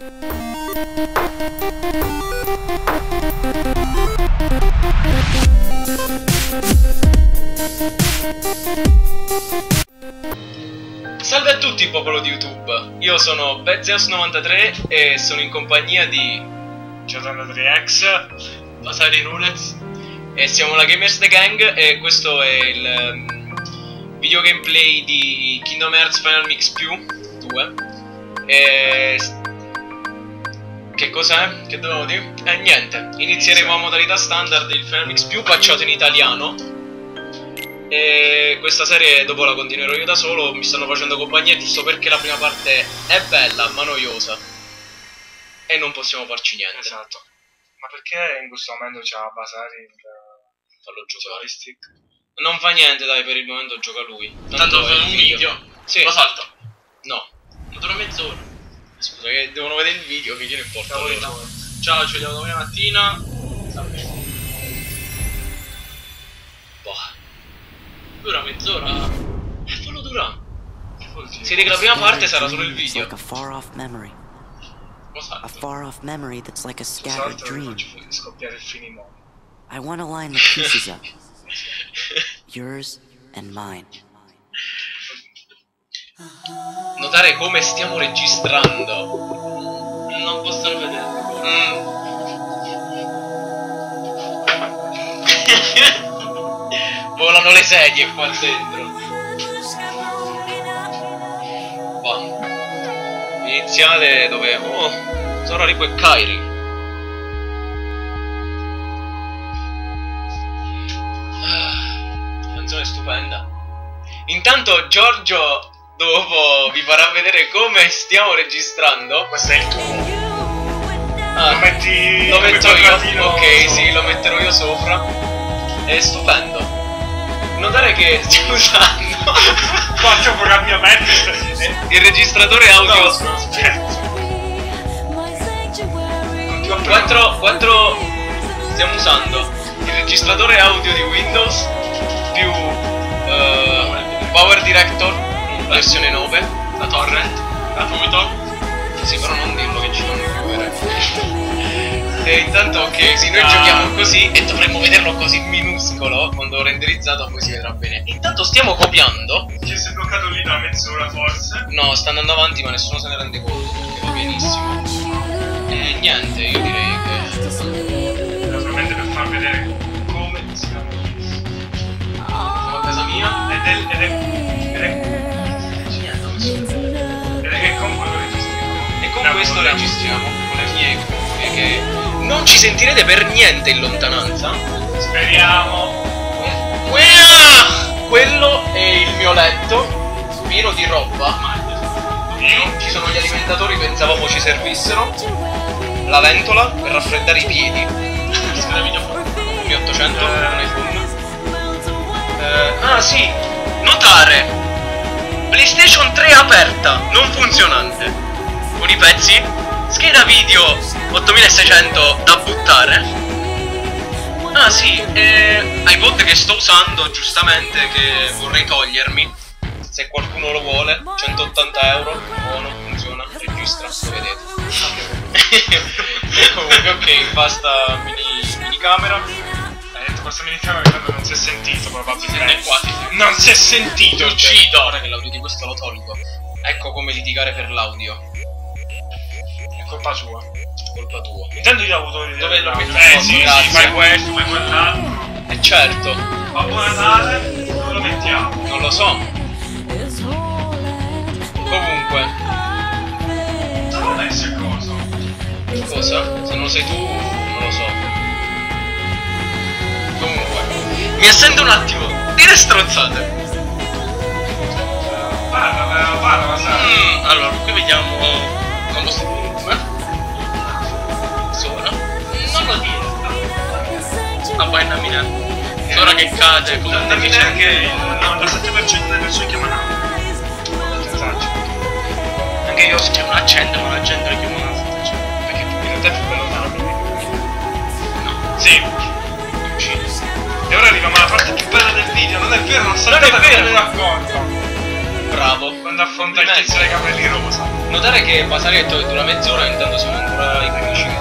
Salve a tutti popolo di YouTube, io sono Bezeus93 e sono in compagnia di Giordano 3X, Vasari Rulez e siamo la Gamers The Gang e questo è il um, video gameplay di Kingdom Hearts Final Mix più 2 e... Che cos'è? Che dovevamo dire? Eh niente, inizieremo a modalità standard il Mix più pacciato in italiano e questa serie dopo la continuerò io da solo, mi stanno facendo compagnia giusto perché la prima parte è bella ma noiosa e non possiamo farci niente. esatto. Ma perché in questo momento c'ha Basari il Fallo giocare. joystick? Non fa niente, dai, per il momento gioca lui. Tanto è fai il un video. Sì. Lo salto. No. Ma dura mezz'ora. Scusa, che devono vedere il video, che gliene importa. Cavolo, allora. Ciao, ci vediamo domani mattina. Boh. Dura mezz'ora. E fallo durare. Che vuol dire? Si vede che la prima parte sarà solo il video. like a far off memory. A far off memory that's like a scattered dream. I want to line the pieces up. Yours and mine. Notare come stiamo registrando. Non possono vedere. Mm. Volano le sedie qua dentro. Boh. Iniziale dove... Oh, sono Rico e Kairi. Ah, Canzone stupenda. Intanto Giorgio dopo vi farà vedere come stiamo registrando. Questo è il tuo. Ah, Lo metti lo metto io. Ok, sopra. sì, lo metterò io sopra. È stupendo. Notare che stiamo usando Quattro programmi aperti. il registratore audio. No, aspetta. Quattro, quattro. Stiamo usando il registratore audio di Windows più eh, Power Director versione 9. La torrent. Gratuito. Sì, però non dirlo che ci fanno chiudere. E intanto ok, sì, noi Ah. giochiamo così e dovremmo vederlo così minuscolo quando ho renderizzato poi si vedrà bene. Intanto stiamo copiando. Ci sei bloccato lì da mezz'ora forse. No, sta andando avanti ma nessuno se ne rende conto perché va benissimo. La- registriamo con le mie cuffie che non ci sentirete per niente in lontananza. Speriamo. Uea! Quello è il mio letto, pieno di roba. Ci sono gli alimentatori, pensavamo ci servissero. La ventola per raffreddare i piedi. Video. 1800, un iPhone. Eh, ah sì, notare. PlayStation 3 aperta, non funzionante. Con i pezzi. Scheda video 8600 da buttare. Ah sì, e iPod che sto usando giustamente che vorrei togliermi. Se qualcuno lo vuole, 180 euro, buono, funziona, registra, lo vedete. Comunque ok, basta mini, mini camera. Hai detto questa minicamera tanto non si è sentito probabilmente. Non si è sentito! Ti uccido! Ora che l'audio di questo lo tolgo. Ecco come litigare per l'audio. Colpa sua. Colpa tua. Intanto io ho avuto l'idea Dove lo dell'audio. mettiamo? Eh sì, sì, fai questo, fai quell'altro. E certo, Babbo Natale, dove lo mettiamo? non lo so. Comunque, Dove lo messo il coso? cosa? Se non sei tu, non lo so. Comunque, mi assento un attimo. Dire stronzate. Parla, parla, sai. Mm, allora, qui vediamo quando si eh? Suona. Non lo dire. La poi è mina. Ora che cade, come Non mi neanche il 97% delle persone chiamano. Anche io si chiama accende, ma la gente lo chiama una Perché in realtà è più bello farlo. No. Sì. E ora arriviamo alla parte più bella del video. Non è vero, non Non è vero. come racconto. Bravo. Quando affronta il tizio dei capelli rosa. Notare che che dura mezz'ora, intanto siamo ancora ai primi 5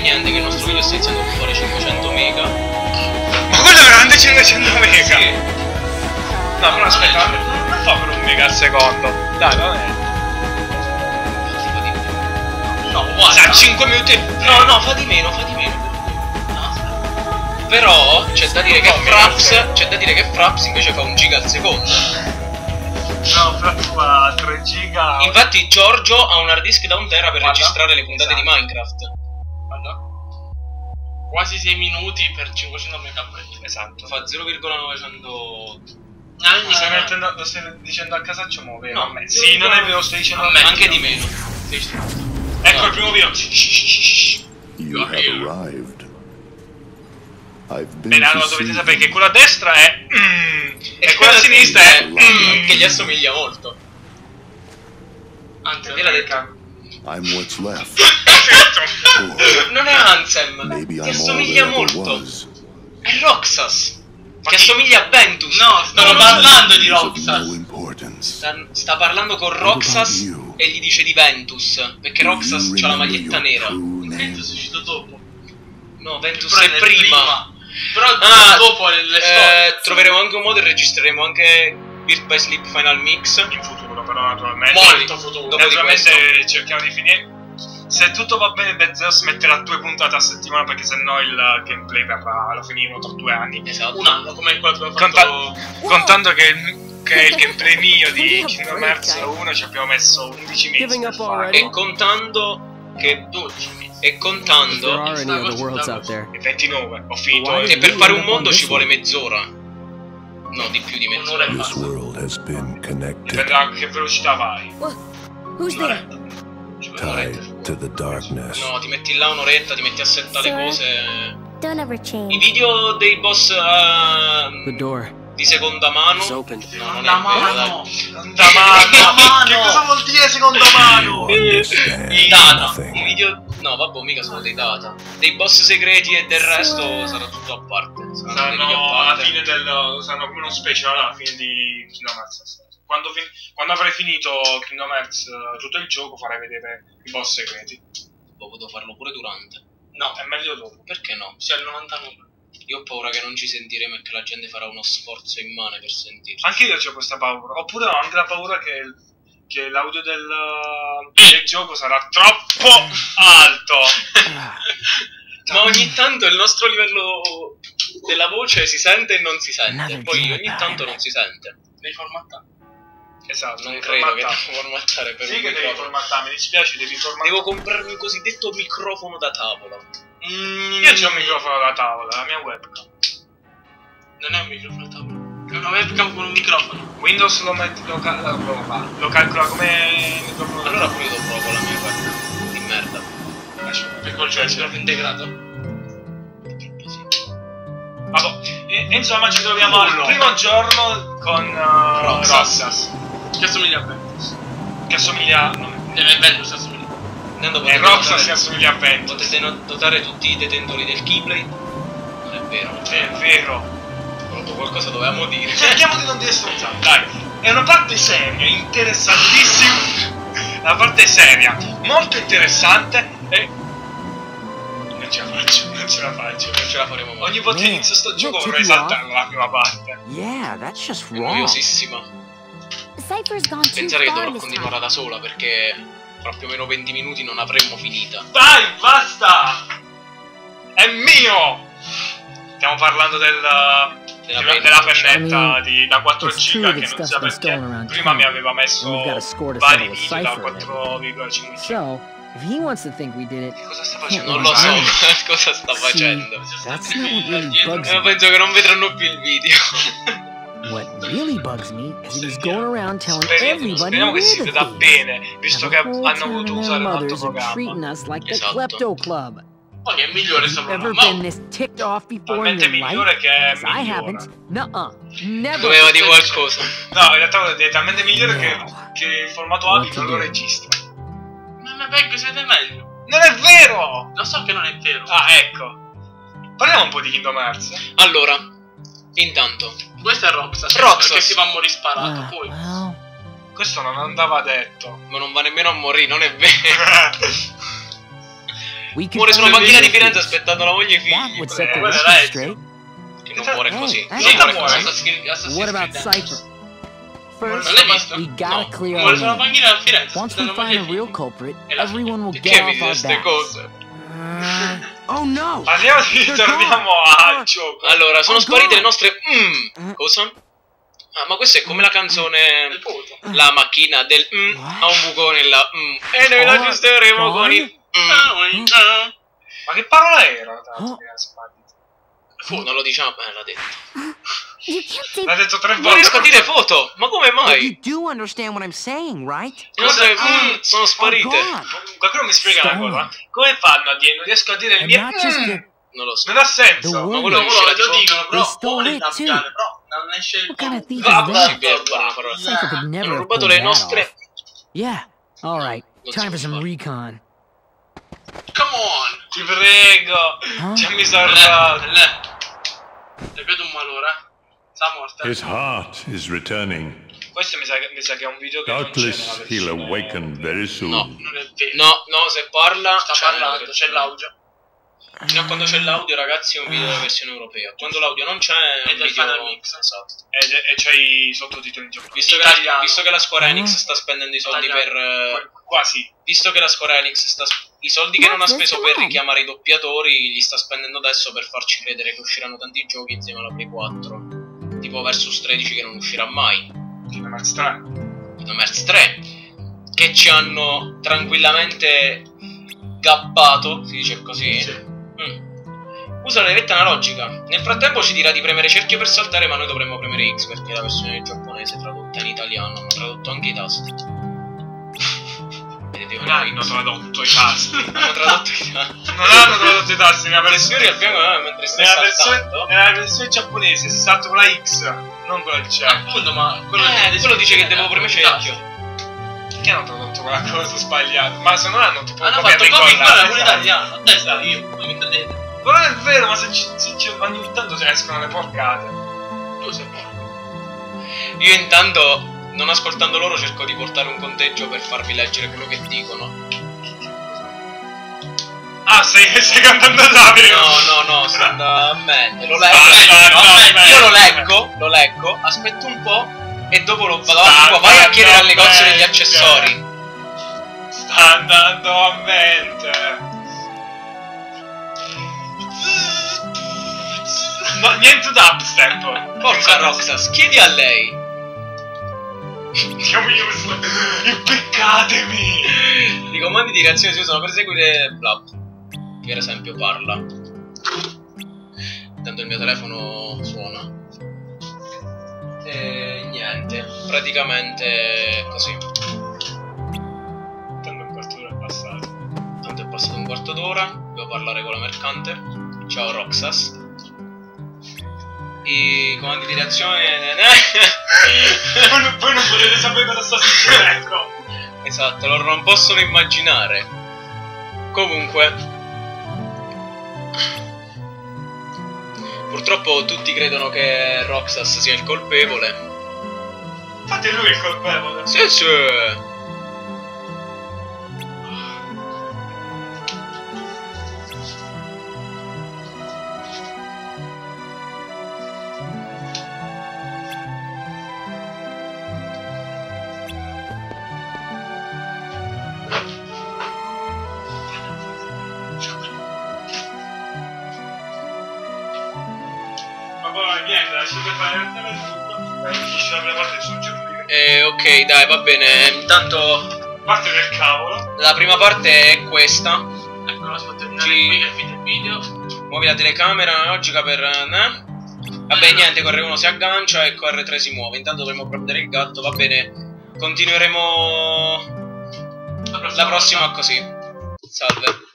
niente che il nostro video sta iniziando a fare 500 mega. Ma quello è veramente 500 mega! Sì. No, però aspetta, non fa per un mega al secondo. Dai, di più. No, guarda. Sa 5 minuti. No, no, fa di meno, fa di meno. Però c'è da dire che Fraps, c'è da dire che Fraps invece fa un giga al secondo. No, fa 3 giga. Infatti Giorgio ha un hard disk da un tera per Guarda. registrare le puntate Esatto. di Minecraft. Quasi 6 minuti per 500 megabyte. Esatto. Fa 0,900 Ah, Lo stai, mettendo, lo stai dicendo a casaccio, mo vero? No, me. Sì, non è vero, lo stai dicendo a me. Anche di meno. Ecco No. il primo video. You have arrived. I've been Bene, allora dovete sapere che quello a destra è. Mm, e quello a sinistra è. Mm. che gli assomiglia molto. Anzi, Gliel'ha detto. I'm what's left. Non è Ansem, maybe ti assomiglia molto. was. È Roxas. Che assomiglia a Ventus. No, stanno No, parlando di Roxas. Sta, parlando con Roxas e gli dice di Ventus. Perché Roxas ha la maglietta nera. Ventus è uscito dopo. No, Ventus è prima. Però Ah, dopo le, le Eh, troveremo anche un modo e registreremo anche Birth by Sleep Final Mix. In futuro, però, naturalmente. Molto futuro. Naturalmente cerchiamo di finire. Se tutto va bene, Bezeus metterà due puntate a settimana perché sennò il gameplay verrà, lo finiremo tra due anni. Esatto. Un anno, come quello che abbiamo Conta- fatto. contando che, che il gameplay mio di Kingdom Hearts 1 ci abbiamo messo 11 mesi. Giving per up farlo. already? E contando che 12 mesi. e contando. E 29, ho finito. Did per fare un mondo ci vuole mezz'ora. No, di più di mezz'ora. e This world has been connected, Dipende da che velocità vai. Who's there? Tied to the darkness. No, ti metti là un'oretta, ti metti a settare le cose. Don't ever I change. video dei boss ehm, The door di seconda mano. No, non Da è vero, dai. mano. Da mano! Da mano! Che cosa vuol dire seconda mano? I data, i video. No, vabbè, mica sono dei data. Dei boss segreti e del resto sarà tutto a parte. Saranno alla parte. fine del. saranno come uno special alla fine di Kingdom Hearts. Quando, fin- quando avrai finito Kingdom Hearts eh, tutto il gioco farai vedere i boss segreti. Ho potuto farlo pure durante. No, è meglio dopo. Perché no? C'è il 99. Io ho paura che non ci sentiremo e che la gente farà uno sforzo immane per sentirci. Anche io ho questa paura. Oppure ho anche la paura che, che l'audio del, Mm. del gioco sarà troppo alto. Ma ogni tanto il nostro livello della voce si sente e non si sente. Poi ogni tanto non si sente. Devi formattare. Esatto. Non devi credo che devo formattare per Sì un che devi microfono. formattare, mi dispiace, devi formattare. Devo comprarmi un cosiddetto microfono da tavola. Mm, Io c'ho un microfono alla tavola, la mia webcam. Non è un microfono a tavola. È una webcam con un microfono. Windows lo, metti, lo, cal- lo, fa- lo calcola come microfono. Allora pure io provo con la mia webcam. Di merda. Per col cioè, microfono integrato. Vabbè, e- e insomma ci troviamo al Culo. primo giorno con uh, Roxas. Roxas. Che assomiglia a Ventus. Che assomiglia. No, Deve Ventus assomiglia. Nando, è Roxas che notare, assomiglia a Ventus. potete not- notare tutti i detentori del Keyblade? Non è vero. Sì, è vero. Proprio qualcosa dovevamo dire. Cerchiamo di non dire stronzate. Dai, è una parte seria, interessantissima. La parte seria, molto interessante e. Non ce la faccio, non ce la faccio. Non ce la faremo mai. Ogni volta che inizio sto gioco vorrei saltare la prima parte. Yeah, that's just È wrong. noiosissima. Pensare che dovrò continuare da sola perché fra più o meno 20 minuti non avremmo finita. Dai, basta! È mio! Stiamo parlando del, Della della, penna. della pennetta di, da 4 it's giga true che that non so perché prima mi aveva messo vari video da Cypher and 4,5 So, if he wants to think we did it, Che cosa sta facendo? Non lo so cosa sta facendo. that's not what really bugs penso che non vedranno più il video. What really bugs me is he was going around telling Speriamo, everybody speriamo che si veda bene, visto che hanno voluto usare their un altro mothers are treating programma. us like the Esatto. Klepto Club. Poi è migliore sta Ever programma. been this ticked off before in Talmente your life? migliore che è migliore. Doveva dire qualcosa. No, in realtà dire talmente migliore che, No. che il formato to non lo registra. Ma peggio siete meglio. Non è vero! Lo so che non è vero. Ah, ecco. Parliamo un po' di Kingdom Hearts. Allora, Intanto, Questo è Roxas. Roxas. Che si fa morire sparato. Ah, Poi. well, Questo non andava detto. ma non va nemmeno a morire, non è vero. Muore su una find panchina di Firenze aspettando la moglie e i figli. Eh. Che non muore così. Hey, Non muore così. Assassin's Assassin's What about Creed. Cypher? Non First, we gotta No. clear our sulla name. panchina a Firenze. Once we find a real culprit, everyone will Perché get off our queste backs. Oh no! Andiamo, torniamo al gioco. Allora, sono Oh, sparite God. le nostre... Mm, cosa? Ah, ma questa è come la canzone... Il voto. La macchina del mm, ha un buco nella mm, e noi la Oh, aggiusteremo con i mm. Ah, ah. Ma che parola era? tra l'altro, Oh. che era sparito? Fu, non lo diciamo, eh, l'ha detto. L'ha detto tre Non volte. riesco a dire foto, ma come mai? you do understand what I'm saying, right? Le nostre Cosa- mm, sono Oh sparite. Qualcuno mi spiega una Stolen. cosa? Come fanno a dire? Non riesco a dire il mio. Mm. Non lo so. Non ha senso. Ma quello la lo dicono, però. Too. piano, però non esce il? Sì, vero, buona parola. Hanno rubato le nostre... Yeah. All right. Non Time for some fare. recon. Come on. Ti prego. Huh? Già mi salvato. Le. Ripeto un malore. Sta morta. His heart is returning. Questo mi sa, che, mi sa che è un video che non c'è nella Doubtless he'll awaken very soon. No. Non è vero. No, no, se parla... Sta c'è parlando, la- c'è l'audio. Fino a quando c'è l'audio, ragazzi, è un video della versione europea. Quando l'audio non c'è, è un del video... Mix. Esatto. E, e c'è i sottotitoli in giapponese. Visto visto che la Square Enix Mm. sta spendendo i soldi Italiano. per... eh, Quasi. visto che la Square Enix sta i soldi che non ha speso per richiamare i doppiatori li sta spendendo adesso per farci credere che usciranno tanti giochi insieme alla Play 4 tipo Versus 13 che non uscirà mai Kingdom Hearts 3. Kingdom Hearts 3 che ci hanno tranquillamente gabbato si dice così Sì. Mm. usa la levetta analogica nel frattempo ci dirà di premere cerchio per saltare ma noi dovremmo premere X perché è la versione giapponese tradotta in italiano hanno tradotto anche i tasti Non hanno tradotto i tasti. hanno tradotto i tasti Non hanno tradotto i tasti nella versione. al fianco eh, mentre stai Nella versione, nella versione giapponese si salta con la X, non con la C. Appunto, ma quello, Eh, quello dice che devo premere cerchio. Perché hanno tradotto quella cosa sbagliata? Ma se non hanno tipo Hanno fatto copia incolla pure italiano. Testa io, non mi credete. Ma non è vero, ma se ci, se ci ogni tanto ci escono le porcate. Tu sei buono. Io intanto, non ascoltando loro, cerco di portare un conteggio per farvi leggere quello che dicono. Ah, stai, stai cantando Davide? No, no, no, sta andando a mente. Lo Sta leggo. andando No, a mente. Io lo leggo, lo leggo, aspetto un po' e dopo lo vado Sta avanti qua. Vai a chiedere al negozio degli accessori. Sta andando a mente. No, niente dubstep. Forza Roxas, chiedi a lei. Dio mio, impeccatemi. I comandi di reazione si usano per eseguire bla. Per esempio parla. Intanto il mio telefono suona. E niente, praticamente così. Tanto un quarto d'ora è passato. Tanto è passato un quarto d'ora, devo parlare con la mercante. Ciao Roxas. I comandi di reazione. voi, non, voi non potete sapere cosa sta succedendo. esatto, loro non possono immaginare. Comunque. Purtroppo tutti credono che Roxas sia il colpevole. Infatti è lui il colpevole. Sì, sì. Ma poi niente, lasciate fare direttamente tutto. E finisce la prima parte suo gioco. Eh, ok, dai, va bene. Intanto Parte del cavolo. la prima parte è questa. Ecco, aspetta terminare Sì. qui che finito il video. Muovi la telecamera analogica per... eh? Vabbè, niente, corre 1 si aggancia e corre 3 si muove. Intanto dovremo prendere il gatto, va bene. Continueremo La prossima, la prossima così. Salve.